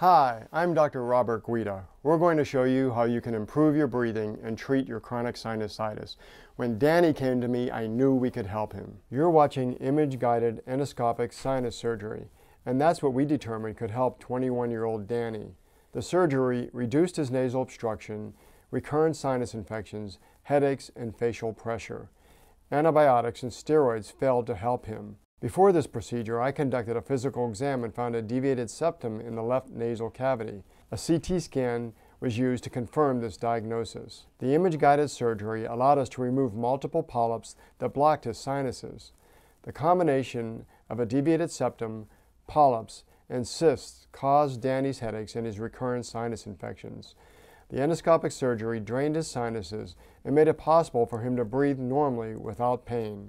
Hi, I'm Dr. Robert Guida. We're going to show you how you can improve your breathing and treat your chronic sinusitis. When Danny came to me, I knew we could help him. You're watching image-guided endoscopic sinus surgery, and that's what we determined could help 21-year-old Danny. The surgery reduced his nasal obstruction, recurrent sinus infections, headaches, and facial pressure. Antibiotics and steroids failed to help him. Before this procedure, I conducted a physical exam and found a deviated septum in the left nasal cavity. A CT scan was used to confirm this diagnosis. The image-guided surgery allowed us to remove multiple polyps that blocked his sinuses. The combination of a deviated septum, polyps, and cysts caused Danny's headaches and his recurrent sinus infections. The endoscopic surgery drained his sinuses and made it possible for him to breathe normally without pain.